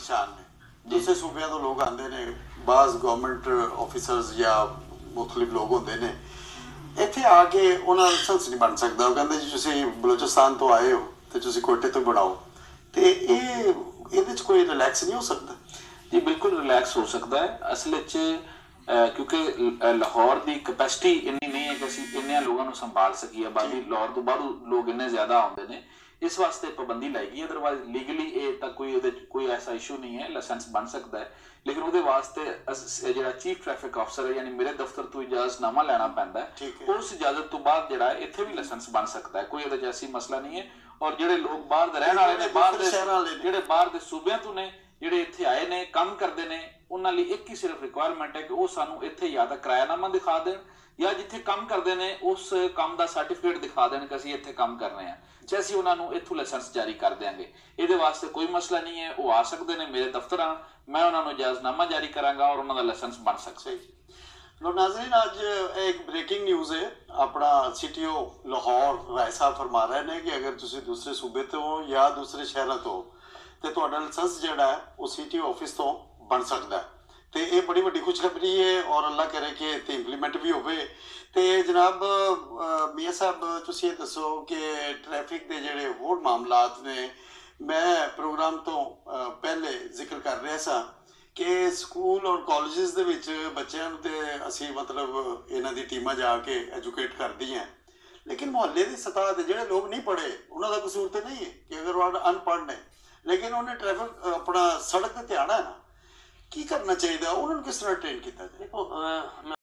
ਪਰੇਸ਼ਾਨ ਨੇ। ਦੂਸਰੇ ਸੂਬਿਆਂ ਤੋਂ ਲੋਕ ਆਉਂਦੇ ਨੇ ਬਾਜ਼ ਗਵਰਨਮੈਂਟ ਆਫੀਸਰਸ ਜਾਂ ਮੁxtਲਿਫ ਲੋਕ ਹੁੰਦੇ ਨੇ, ਇੱਥੇ ਆ ਕੇ ਉਹਨਾਂ ਦਾ ਲਾਇਸੈਂਸ ਨਹੀਂ ਬਣ ਸਕਦਾ। ਉਹ ਕਹਿੰਦੇ ਜੀ, ਤੁਸੀਂ ਬਲੋਚਿਸਤਾਨ ਤੋਂ ਆਏ ਹੋ ਤੇ ਤੁਸੀਂ ਕੋਟੇ ਤੋਂ ਬਣਾਓ। ਤੇ ਇਹ, ਇਹਦੇ ਚ ਕੋਈ ਰਿਲੈਕਸ ਨਹੀਂ ਹੋ ਸਕਦਾ। ਜੀ, ਬਿਲਕੁਲ ਰਿਲੈਕਸ ਹੋ ਸਕਦਾ ਹੈ। ਅਸਲ ਵਿੱਚ ਕਿਉਂਕਿ ਲਾਹੌਰ ਦੀ ਕਪੈਸਿਟੀ ਇੰਨੀ ਨਹੀਂ ਕਿ ਅਸੀਂ ਇੰਨਿਆਂ ਲੋਕਾਂ ਨੂੰ ਸੰਭਾਲ ਸਕੀਏ ਆਬਾਦੀ ਲਾਹੌਰ ਤੋਂ ਬਾਹਰੋਂ ਲੋਕ ਇੰਨੇ ਜ਼ਿਆਦਾ ਆਉਂਦੇ ਨੇ ਇਸ ਵਾਸਤੇ ਪਾਬੰਦੀ ਲਾਈ ਗਈ ਅਦਰਵਾਇਜ਼ ਲੀਗਲੀ ਇਹ ਤਾਂ ਕੋਈ ਉਹਦੇ ਕੋਈ ਐਸਾ ਇਸ਼ੂ ਨਹੀਂ ਹੈ ਲਾਇਸੈਂਸ ਬਣ ਸਕਦਾ ਹੈ ਲੇਕਿਨ ਉਹਦੇ ਵਾਸਤੇ ਜਿਹੜਾ ਚੀਫ ਟ੍ਰੈਫਿਕ ਅਫਸਰ ਹੈ ਯਾਨੀ ਮੇਰੇ ਦਫ਼ਤਰ ਤੋਂ ਇਜਾਜ਼ਤਨਾਮਾ ਲੈਣਾ ਪੈਂਦਾ ਹੈ। ਉਸ ਇਜਾਜ਼ਤ ਤੋਂ ਬਾਅਦ ਜਿਹੜਾ ਇੱਥੇ ਵੀ ਲਾਇਸੈਂਸ ਬਣ ਸਕਦਾ ਹੈ ਕੋਈ ਇਹਦੇ ਐਸੀ ਮਸਲਾ ਨਹੀਂ ਹੈ ਔਰ ਜਿਹੜੇ ਲੋਕ ਬਾਹਰ ਦੇ ਰਹਿਣ ਵਾਲੇ ਨੇ ਬਾਹਰ ਦੇ। ਜਿਹੜੇ ਬਾਹਰ ਦੇ ਸੂਬਿਆਂ ਤੋਂ ਨੇ ਜਿਹੜੇ ਇੱਥੇ ਆਏ ਨੇ, ਕੰਮ ਕਰਦੇ ਨੇ, ਉਹਨਾਂ ਲਈ ਇੱਕ ਹੀ ਸਿਰਫ ਰਿਕੁਆਇਰਮੈਂਟ ਹੈ ਕਿ ਉਹ ਸਾਨੂੰ ਇੱਥੇ ਜਾਂ ਤਾਂ ਕਿਰਾਇਆਨਾਮਾ ਦਿਖਾ ਦੇਣ ਜਾਂ ਜਿੱਥੇ ਕੰਮ ਕਰਦੇ ਨੇ, ਉਸ ਕੰਮ ਦਾ ਸਰਟੀਫਿਕੇਟ ਦਿਖਾ ਦੇਣ ਕਿ ਅਸੀਂ ਇੱਥੇ ਕੰਮ ਕਰ ਰਹੇ ਹਾਂ। ਜੇ ਅਸੀਂ ਉਹਨਾਂ ਨੂੰ ਇੱਥੋਂ ਲਾਇਸੈਂਸ ਜਾਰੀ ਕਰ ਦਿਆਂਗੇ। ਇਹਦੇ ਵਾਸਤੇ ਕੋਈ ਮਸਲਾ ਨਹੀਂ ਹੈ, ਉਹ ਆ ਸਕਦੇ ਨੇ ਮੇਰੇ ਦਫ਼ਤਰਾਂ, ਮੈਂ ਉਹਨਾਂ ਨੂੰ ਇਜਾਜ਼ਤਨਾਮਾ ਜਾਰੀ ਕਰਾਂਗਾ ਔਰ ਉਹਨਾਂ ਦਾ ਲਾਇਸੈਂਸ ਬਣ ਸਕਦਾ ਹੈ। ਲੋ ਨਾਜ਼ਰੀਨ ਅੱਜ ਇਹ ਇੱਕ ਬ੍ਰੇਕਿੰਗ ਨਿਊਜ਼ ਹੈ। ਆਪਣਾ ਸੀਟੀਓ ਲਾਹੌਰ ਰਾਏ ਸਾਹਿਬ ਫਰਮਾ ਰਹੇ ਨੇ ਕਿ ਅਗਰ ਤੁਸੀਂ ਦੂਸਰੇ ਸੂਬੇ ਤੋਂ ਹੋ ਜਾਂ ਦੂਸਰੇ ਸ਼ਹਿਰਾਂ ਤੋਂ ਹੋ, ਤੇ ਤੁਹਾਡਾ ਲਾਇਸੈਂਸ ਜਿਹੜਾ ਹੈ ਉਹ ਸੀਟੀਓ ਆਫਿਸ ਤੋਂ ਬਣ ਸਕਦਾ ਹੈ। ਤੇ ਇਹ ਬੜੀ ਵੱਡੀ ਖੁਸ਼ਖਬਰੀ ਹੈ ਔਰ ਅੱਲਾ ਕਰੇ ਕਿ ਤੇ ਇੰਪਲੀਮੈਂਟ ਵੀ ਹੋਵੇ। ਤੇ ਜਨਾਬ ਅਹ, ਮੀਆਂ ਸਾਹਿਬ ਤੁਸੀਂ ਇਹ ਦੱਸੋ ਕਿ ਟ੍ਰੈਫਿਕ ਦੇ ਜਿਹੜੇ ਹੋਰ ਮਾਮਲਾਤ ਨੇ ਮੈਂ ਪ੍ਰੋਗਰਾਮ ਤੋਂ ਪਹਿਲੇ ਜ਼ਿਕਰ ਕਰ ਰਿਹਾ ਸਾਂ। ਕਿ ਸਕੂਲ ਔਰ ਕਾਲਜਸ ਦੇ ਵਿੱਚ ਬੱਚਿਆਂ ਨੂੰ ਤੇ ਅਸੀਂ ਮਤਲਬ ਇਹਨਾਂ ਦੀ ਟੀਮਾਂ ਜਾ ਕੇ ਐਜੂਕੇਟ ਕਰਦੀਆਂ। ਲੇਕਿਨ ਮੁਹੱਲੇ ਦੀ ਸਤਹ ਤੇ ਜਿਹੜੇ ਲੋਕ ਨਹੀਂ ਪੜ੍ਹੇ, ਉਹਨਾਂ ਦਾ ਕਸੂਰ ਤੇ ਨਹੀਂ ਹੈ ਕਿ ਅਗਰ ਉਹ ਅਨਪੜ੍ਹ ਨੇ। ਲੇਕਿਨ ਉਹਨੇ ਟ੍ਰੈਫਿਕ ਆਪਣਾ ਸੜਕ ਤੇ ਧਿਆਨ ਹੈ ਨਾ। ਕੀ ਕਰਨਾ ਚਾਹੀਦਾ? ਉਹਨਾਂ ਨੂੰ ਕਿਸ ਤਰ੍ਹਾਂ ਟ੍ਰੇਨ ਕੀਤਾ ਜਾਵੇ ਦੇਖੋ